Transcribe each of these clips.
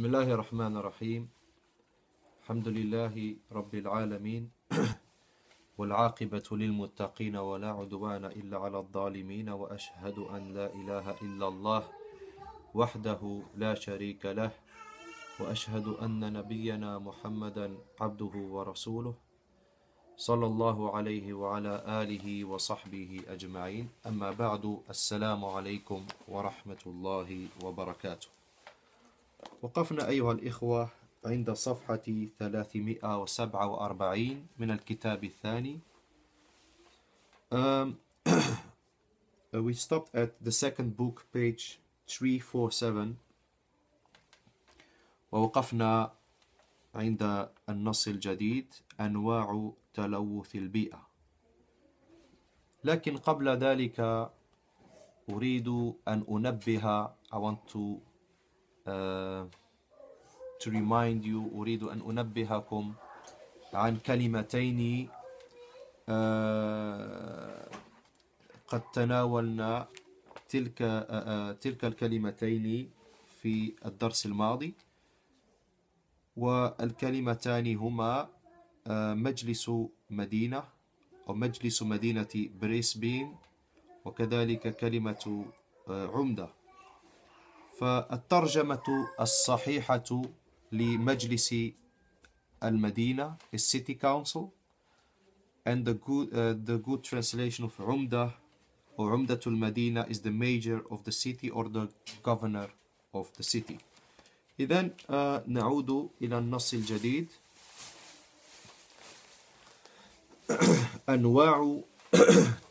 بسم الله الرحمن الرحيم. الحمد لله رب العالمين. والعاقبة للمتقين ولا عدوان إلا على الظالمين وأشهد أن لا إله إلا الله وحده لا شريك له وأشهد أن نبينا محمدا عبده ورسوله صلى الله عليه وعلى آله وصحبه أجمعين. أما بعد السلام عليكم ورحمة الله وبركاته. وقفنا أيها الإخوة عند صفحة 347 من الكتاب الثاني. Um, We stopped at the second book page 347 ووقفنا عند النص الجديد أنواع تلوث البيئة. لكن قبل ذلك أريد أن أنبه I want to to remind you أريد أن أنبهكم عن كلمتين uh, قد تناولنا تلك uh, تلك الكلمتين في الدرس الماضي. والكلمتان هما مجلس مدينة أو مجلس مدينة بريسبين وكذلك كلمة عمدة. فالترجمة الصحيحة لمجلس المدينة is City Council and the good, uh, the good translation of عمدة or عمدة المدينة is the mayor of the city or the governor of the city إذا uh, نعود إلى النص الجديد أنواع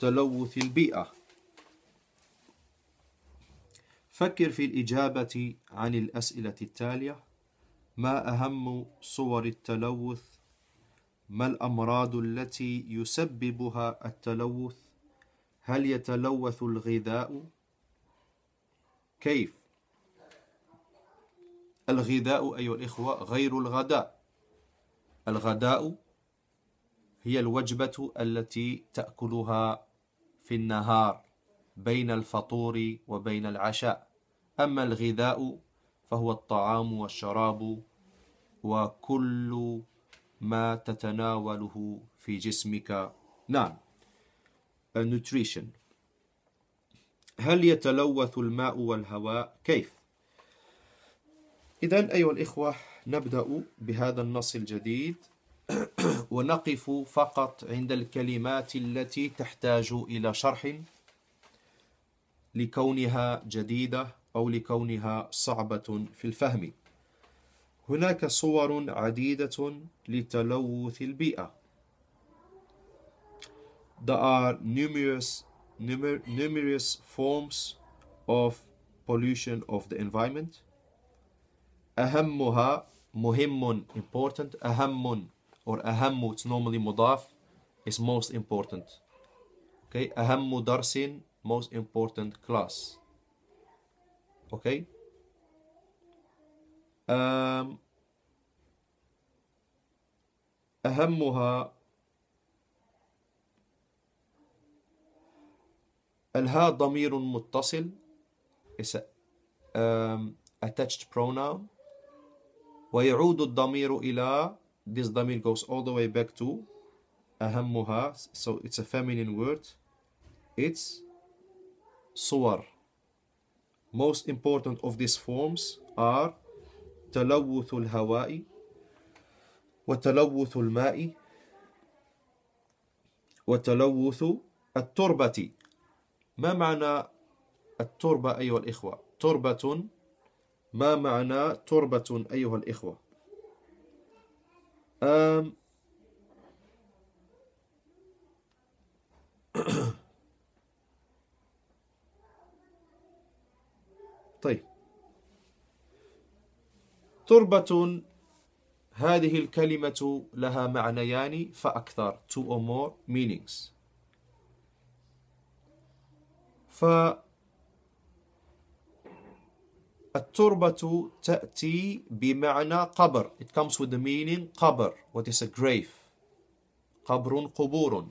تلوث البيئة فكر في الإجابة عن الأسئلة التالية ما أهم صور التلوث؟ ما الأمراض التي يسببها التلوث؟ هل يتلوث الغذاء؟ كيف؟ الغذاء أيها الإخوة غير الغداء الغداء هي الوجبة التي تأكلها في النهار بين الفطور وبين العشاء أما الغذاء فهو الطعام والشراب وكل ما تتناوله في جسمك. نعم. Nutrition. هل يتلوث الماء والهواء؟ كيف؟ إذا أيها الإخوة نبدأ بهذا النص الجديد. ونقف فقط عند الكلمات التي تحتاج إلى شرح لكونها جديدة. أو لكونها صعبة في الفهم هناك صور عديدة لتلوث البيئة There are numerous, numer, numerous forms of pollution of the environment أهمها مهم important أهم or أهم it's normally مضاف is most important okay أهم درس most important class um, أهمها الها ضمير متصل um, attached pronoun ويعود الضمير إلى this ضمير goes all the way back to أهمها so it's a feminine word it's صور most important of these forms are تلوث الهواء وتلوث الماء وتلوث التربة. ما معنى التربة أيها الإخوة؟ تربة. ما معنى تربة أيها الإخوة؟ أم. طيب. تربة هذه الكلمة لها معنيان فأكثر. Two or more meanings. ف التربة تأتي بمعنى قبر. It comes with the meaning قبر. What is a grave? قبر قبور.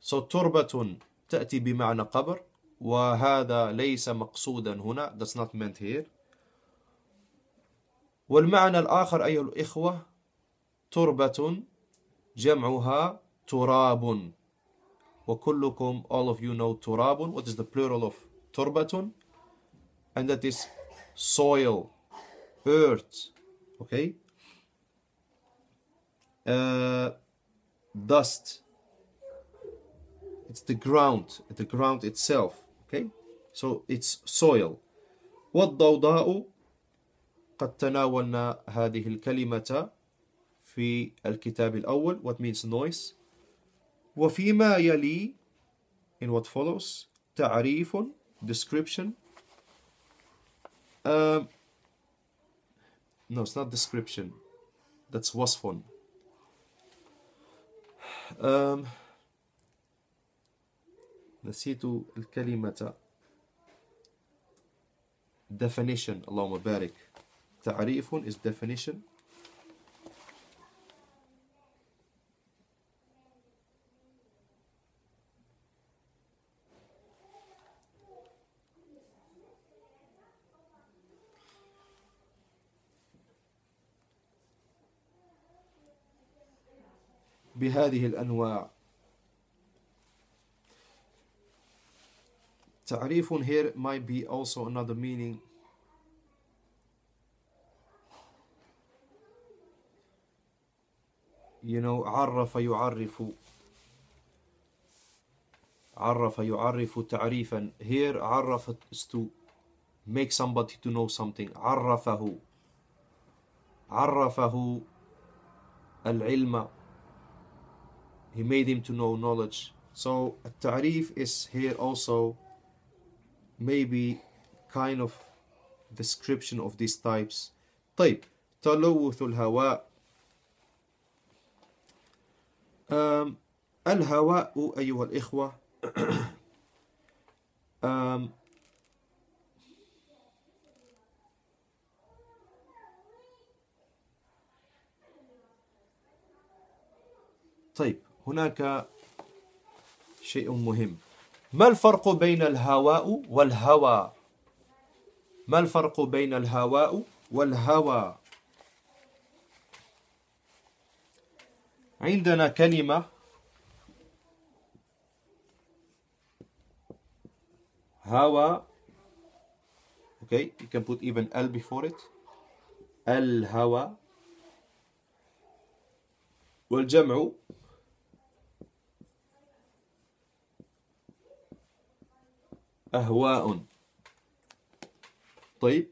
So تربة تأتي بمعنى قبر. وهذا ليس مقصودا هنا that's not meant here والمعنى الآخر أيها الإخوة تربة جمعها تراب وكلكم all of you know تراب what is the plural of تربة and that is soil earth okay uh, dust it's the ground the ground itself okay so it's soil والضوضاء قد تناولنا هذه الكلمة في الكتاب الأول what means noise وفيما يلي in what follows تعريف description um, no it's not description that's وصف um, نسيت الكلمة definition. اللهم بارك. تعريف is definition. بهذه الأنواع. تعريف here might be also another meaning you know عرف يعرف عرف يعرف تعريفا here عرف is to make somebody to know something عرفه عرفه العلم he made him to know knowledge so التعريف is here also maybe kind of description of these types. طيب تلوث الهواء. um, الهواء أيها الإخوة. um, طيب هناك شيء مهم. ما الفرق بين الهواء والهوى؟ ما الفرق بين الهواء والهوى؟ عندنا كلمة. هوى okay you can put even L before it. الهوى. والجمع أهواء طيب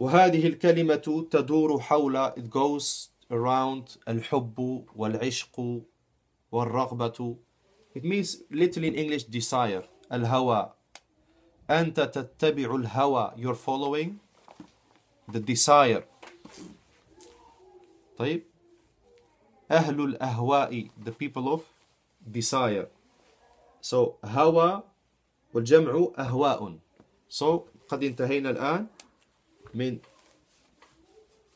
وهذه الكلمة تدور حول it goes around الحب والعشق والرغبة it means literally in English desire الهوى أنت تتبع الهوى you're following the desire طيب أهل الأهواء the people of desire so هوى والجمع أهواء so قد انتهينا الآن من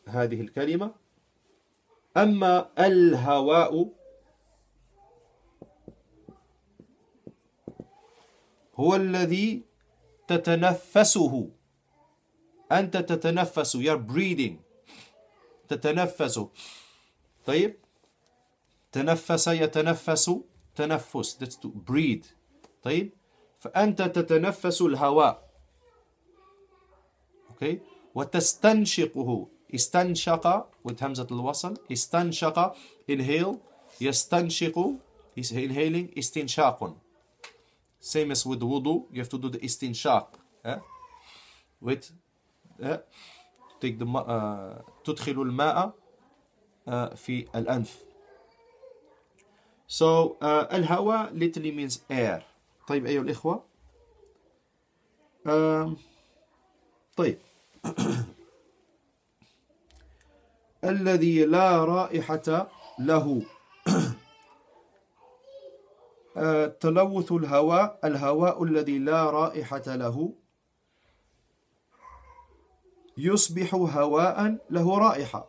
هذه الكلمة. أما الهواء هو الذي تتنفسه. أنت تتنفس. You're breathing. تتنفس. طيب. تنفس يتنفس. تنفس. That's to breathe طيب؟ فأنت تتنفس الهواء. Okay. وتستنشقه. استنشق with همزة الوصل. استنشق. Inhale. يستنشق. Is inhaling. استنشاق. Same as with wudu. You have to do the استنشاق. Eh? with eh? take the, uh, تدخل الماء uh, في الأنف. So uh, الهواء literally means air. طيب أيها الإخوة. Um, طيب. الذي لا رائحة له. تلوث الهواء الهواء الذي لا رائحة له يصبح هواء له رائحة.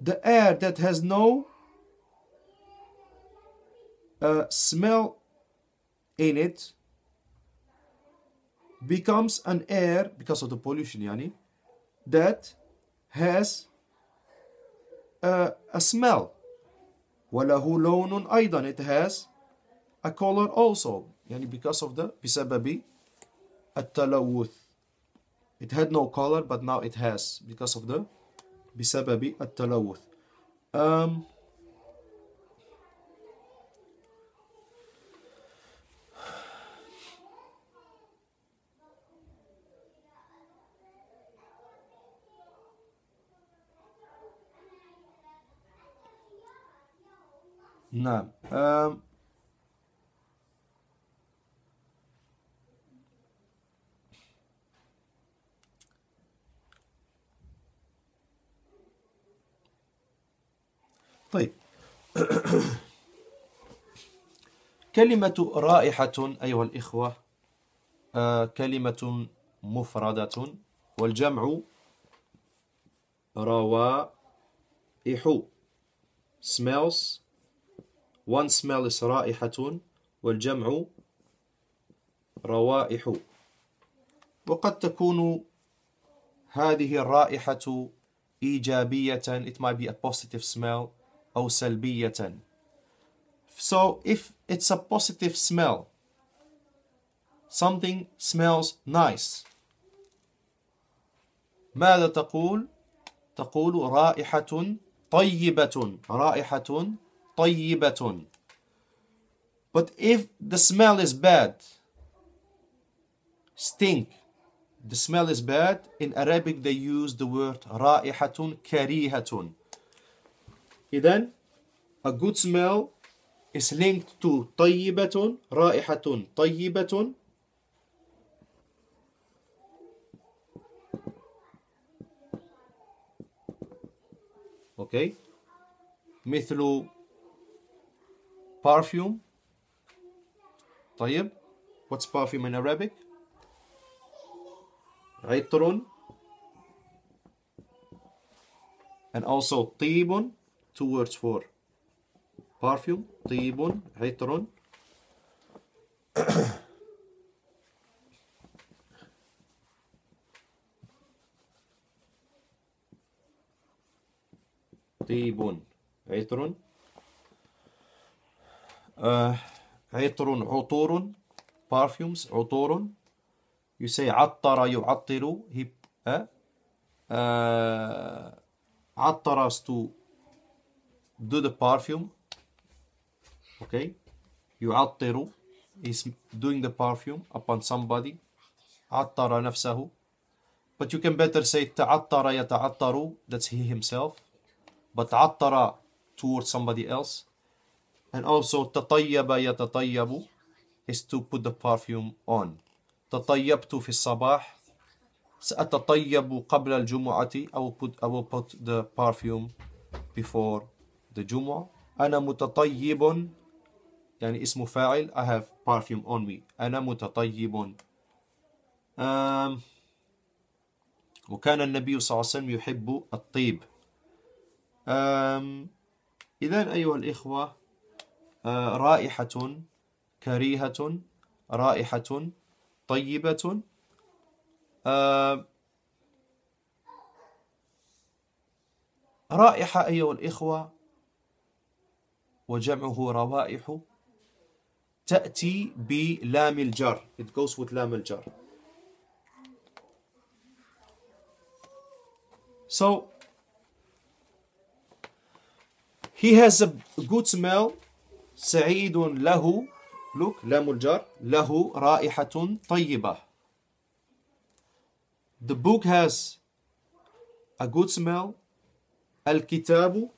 The air that has no uh, smell in it becomes an air because of the pollution يعني that has a, a smell وله لون أيضا it has a color also يعني because of the بسبب التلوث it had no color but now it has because of the بسبب التلوث um, نعم. طيب. كلمة رائحة أيها الإخوة آه كلمة مفردة والجمع روائح smells one smell is رائحة والجمع روائح. وقد تكون هذه الرائحة إيجابية. It might be a positive smell أو سلبية. So if it's a positive smell something smells nice ماذا تقول؟ تقول رائحة طيبة. رائحة طيبة but if the smell is bad stink the smell is bad in Arabic they use the word رائحة كريهة إذن a good smell is linked to طيبة رائحة طيبة okay مثل perfume طيب what's perfume in Arabic عطر and also طيب two words for perfume طيب عطر طيب عطر uh, عطر عطور perfumes عطور you say عطر يعطر he uh, uh, عطر to do the perfume okay يعطر is doing the perfume upon somebody عطر نفسه but you can better say تعطر يتعطر that's he himself but عطر towards somebody else And also تطيب يتطيب is to put the perfume on. تطيبت في الصباح. سأتطيب قبل الجمعة أو put, I will put the perfume before the جمعة أنا متطيب. يعني اسم فاعل. I have perfume on me. أنا متطيب. Um, وكان النبي صلى الله عليه وسلم يحب الطيب. Um, إذا أيها الإخوة رائحة كريهة رائحة طيبة. uh, رائحة أيها الإخوة وجمعه روائح تأتي بلام الجر it goes with لام الجر so he has a good smell. سعيد له look لام الجر له رائحة طيبة. The book has a good smell. الكتاب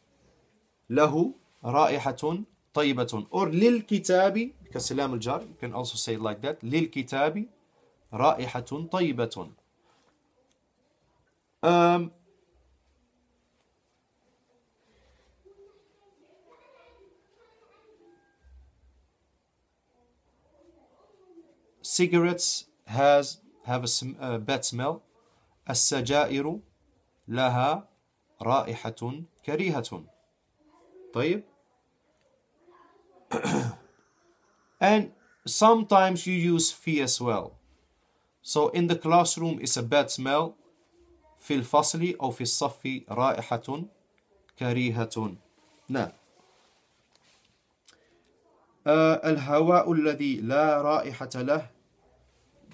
له رائحة طيبة. Or للكتاب كسلام الجار you can also say like that للكتاب رائحة طيبة. Um, cigarettes has have a, a bad smell السجائر لها رائحة كريهة طيب and sometimes you use fee as well so in the classroom is a bad smell في الفصل أو في الصف رائحة كريهة نعم uh, الهواء الذي لا رائحة له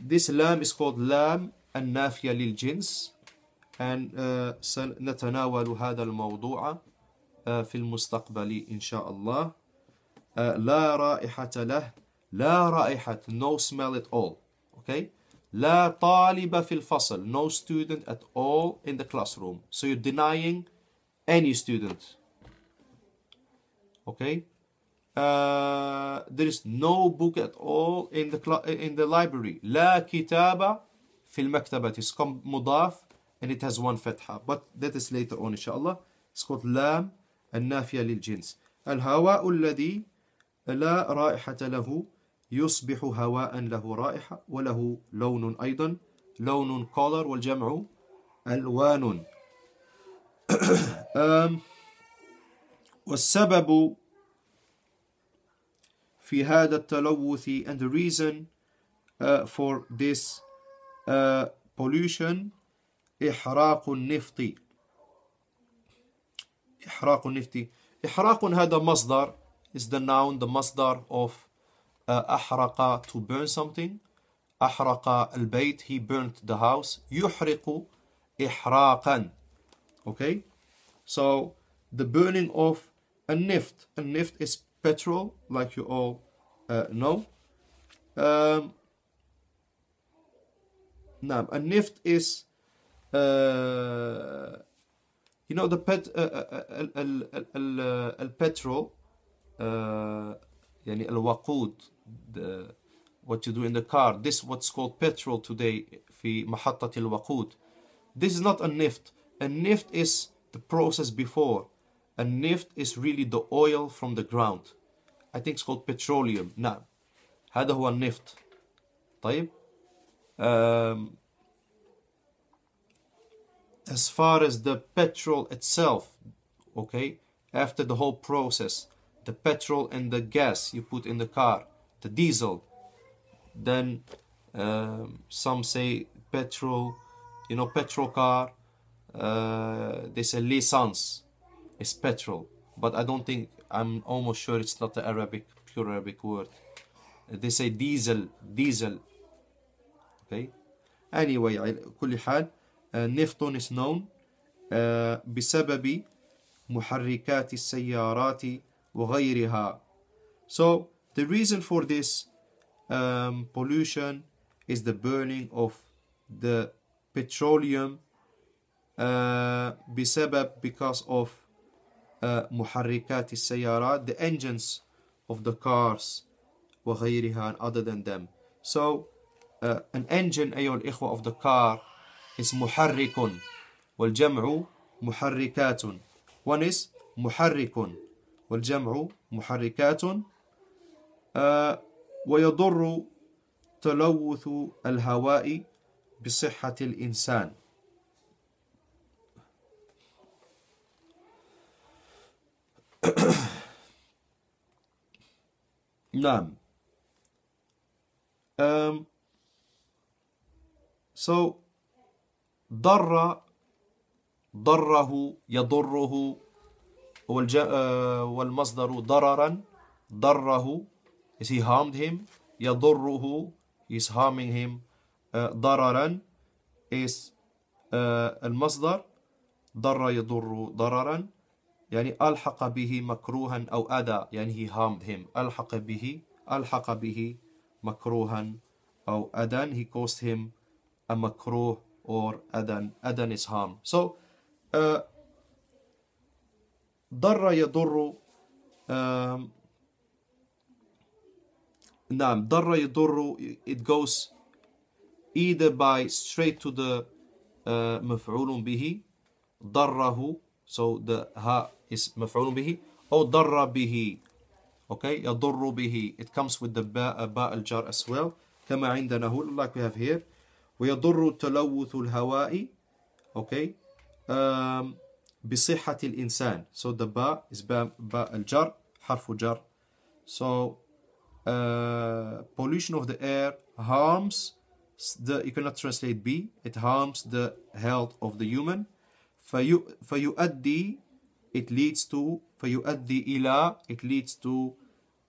this lam is called lam النافية للجنس and uh, سنتناول هذا الموضوع uh, في المستقبل إن شاء الله uh, لا رائحة له لا رائحة no smell at all okay لا طالب في الفصل no student at all in the classroom so you're denying any student okay Uh, there is no book at all in the in the library. لا كتاب في المكتبة. Is مضاف and it has one فتحة. But that is later on إن الله it's called لام النافية للجنس. الهواء الذي لا رائحة له يصبح هواء له رائحة وله لون أيضا. لون color والجمع ألوان. والسبب في هذا التلوث and the reason uh, for this uh, pollution إحراق النفط إحراق النفط إحراق هذا مصدر is the noun the مصدر of أحرق to burn something أحرق البيت he burnt the house يحرق إحراقا okay so the burning of a nift a nift is petrol like you all uh, know um, نعم a nift is uh, you know the pet uh, uh, البترول يعني الوقود the, what you do in the car this what's called petrol today في محطة الوقود this is not a nift a nift is the process before a nift is really the oil from the ground I think it's called petroleum نعم هذا هو النفط طيب um, as far as the petrol itself okay after the whole process the petrol and the gas you put in the car the diesel then um, some say petrol you know petrol car uh, they say l'essence is petrol but I don't think I'm almost sure it's not the Arabic pure Arabic word they say diesel diesel okay anyway كل حال نفط is known بسبب محركات السيارات وغيرها so the reason for this um, pollution is the burning of the petroleum uh, بسبب because of uh, محركات السيارات the engines of the cars وغيرها and other than them. So uh, an engine أيها الإخوة of the car is محرك والجمع محركات. One is محرك والجمع محركات. uh, ويضر تلوث الهواء بصحة الإنسان. نعم. um, so ضر ضره يضره والمصدر ضررا ضره is he harmed him يضره is harming him. uh, ضررا is uh, المصدر ضر يضر ضررا. يعني ألحق به مكروها أو أذى يعني he harmed him. ألحق به ألحق به مكروها أو أذى he caused him a makruh or أذى أذى is harm. So uh, ضر يضر um, نعم ضر يضر it goes either by straight to the uh, مفعول به ضره so the ها is مفعول به أو ضر به okay يضر به it comes with the باء باء الجار as well كما عندنا هو like we have here ويضر تلوث الهواء okay um, بصحة الإنسان so the باء is باء, باء الجر حرف جر so uh, pollution of the air harms the, you cannot translate B it harms the health of the human في, فيؤدي it leads to فيؤدي إلى it leads to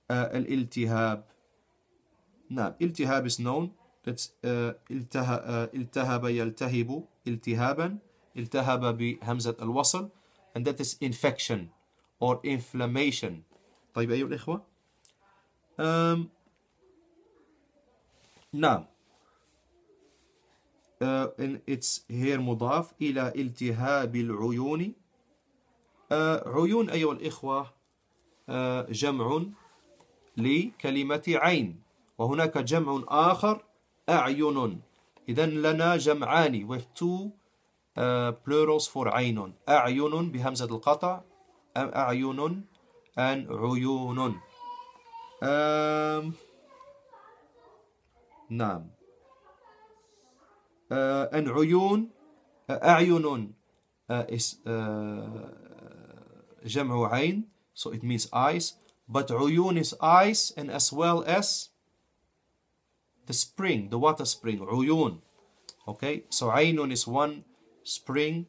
uh, الالتهاب. نعم التهاب is known. That's uh, التهب, uh, التهب يلتهب التهابا. التهب بهمزة الوصل. And that is infection or inflammation. طيب أيها الإخوة um, نعم. Uh, it's here مضاف إلى التهاب العيون. uh, عيون أيها الإخوة uh, جمع لكلمة عين. وهناك جمع آخر أعين. إذا لنا جمعان. Have two uh, plurals for عين. أعين بهمزة القطع أعين and عيون. um, نعم. Uh, and عيون uh, أعين uh, is uh, جمع عين so it means eyes but عيون is eyes and as well as the spring the water spring عيون okay so عين is one spring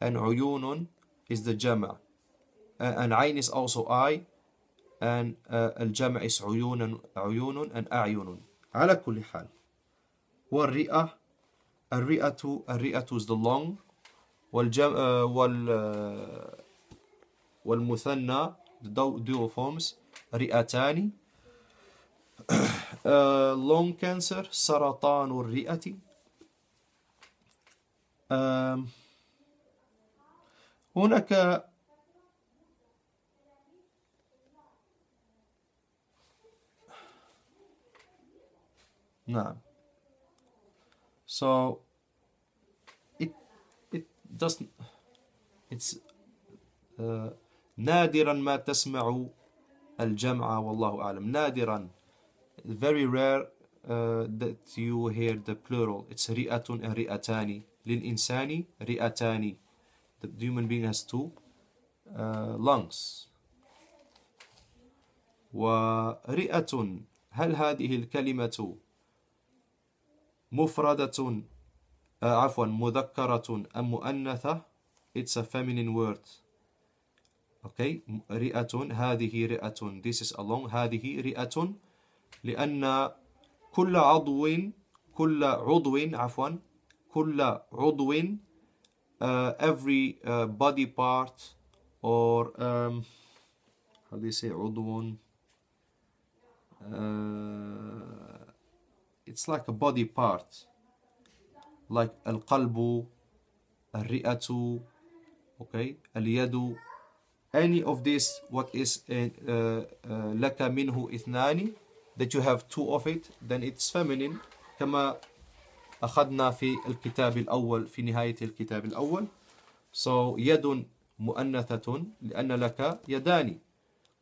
and عيون is the جمع uh, and عين is also eye and uh, الجمع is عيون عيون and أعين على كل حال والرئة الرئة الرئة is the lung. والجم uh, وال uh, والمثنى the dual forms رئتان. uh, lung cancer سرطان الرئة. هناك نعم. So doesn't it's uh, نادرا ما تسمع الجمع والله أعلم نادرا very rare uh, that you hear the plural it's رئة رئتان للإنسان رئتان the human being has two uh, lungs ورئة هل هذه الكلمة مفردة آه عفوا مذكرة أم مؤنثة it's a feminine word okay رئة هذه رئة this is along هذه رئة لأن كل عضو كل عضو عفوا كل عضو uh, every uh, body part or um, how do you say عضو uh, it's like a body part like القلب الرئة okay اليد. Any of this what is uh, uh, لك منه اثنان that you have two of it then it's feminine كما أخذنا في الكتاب الأول في نهاية الكتاب الأول. So يد مؤنثة لأن لك يدان.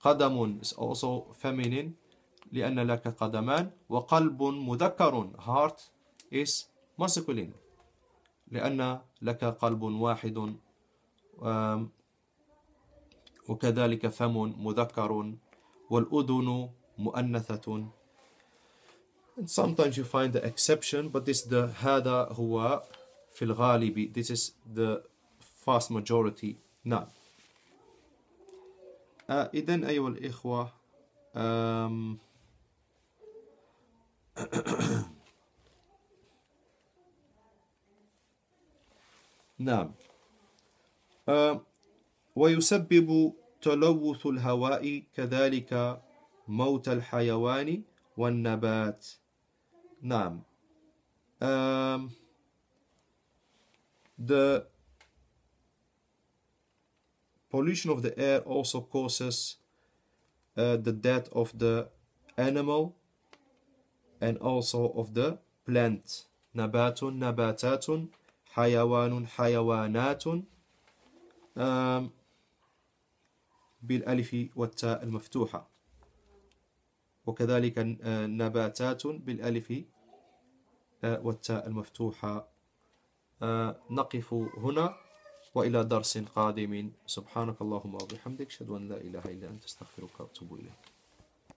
قدم is also feminine لأن لك قدمان. وقلب مذكر heart is ماسكولين. لأن لك قلب واحد وكذلك فم مذكر والأذن مؤنثة. And sometimes you find the exception but this the هذا هو في الغالب. This is the vast majority. نعم. آه، إذن أيها الإخوة نعم uh, ويسبب تلوث الهواء كذلك موت الحيوان والنبات نعم um, the pollution of the air also causes uh, the death of the animal and also of the plant نبات نباتات حيوان حيوانات. بالألف والتاء المفتوحة. وكذلك نباتات بالألف والتاء المفتوحة. نقف هنا وإلى درس قادم. سبحانك اللهم وبحمدك أشهد أن لا إله إلا أنت أستغفرك وأتوب إليك.